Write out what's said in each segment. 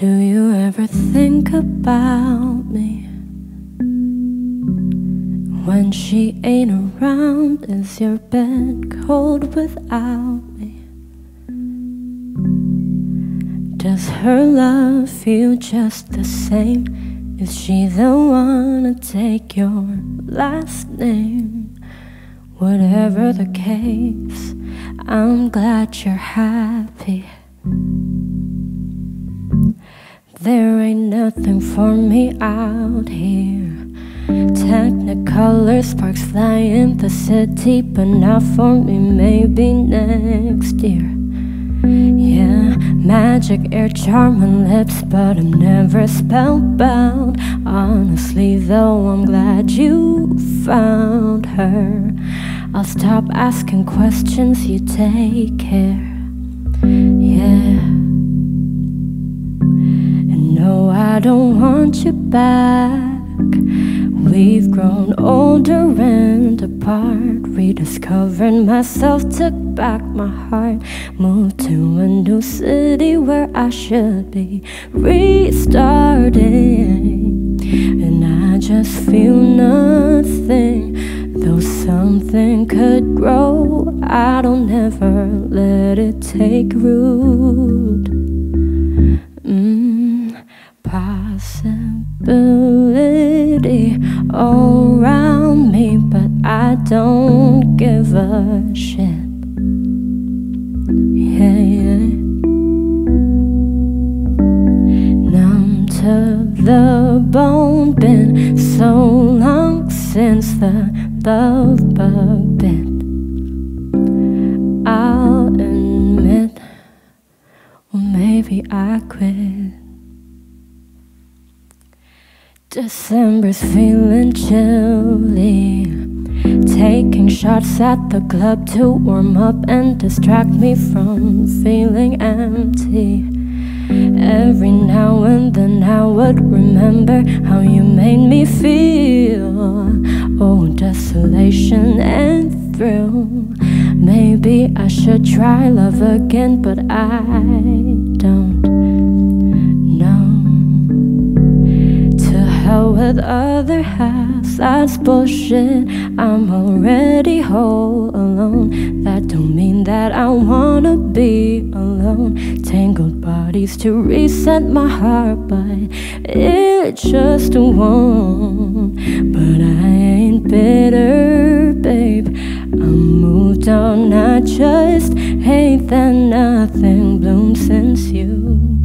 Do you ever think about me? When she ain't around, is your bed cold without me? Does her love feel just the same? Is she the one to take your last name? Whatever the case, I'm glad you're happy. There ain't nothing for me out here. Technicolor sparks fly in the city, but not for me, maybe next year. Yeah, magic air charm and lips, but I'm never spellbound. Honestly, though, I'm glad you found her. I'll stop asking questions, you take care. Yeah. I don't want you back. We've grown older and apart. Rediscovering myself, took back my heart. Moved to a new city where I should be restarting. And I just feel nothing. Though something could grow, I don't ever let it take root. Around me, but I don't give a shit. Yeah, yeah. Numb to the bone, been so long since the love bug bit. I'll admit, well, maybe I quit. December's feeling chilly. Taking shots at the club to warm up and distract me from feeling empty. Every now and then I would remember how you made me feel. Oh, desolation and thrill. Maybe I should try love again, but I with other half. That's bullshit. I'm already whole alone. That don't mean that I wanna be alone. Tangled bodies to reset my heart, but it just won't. But I ain't bitter, babe. I'm moved on. I just hate that nothing blooms since you.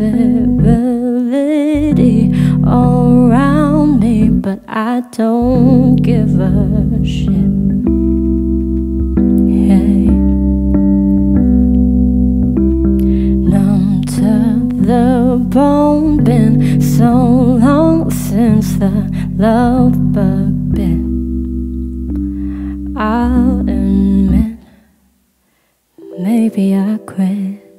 Possibility around me, but I don't give a shit. Hey, numb to the bone, been so long since the love bug bit. I'll admit, maybe I quit.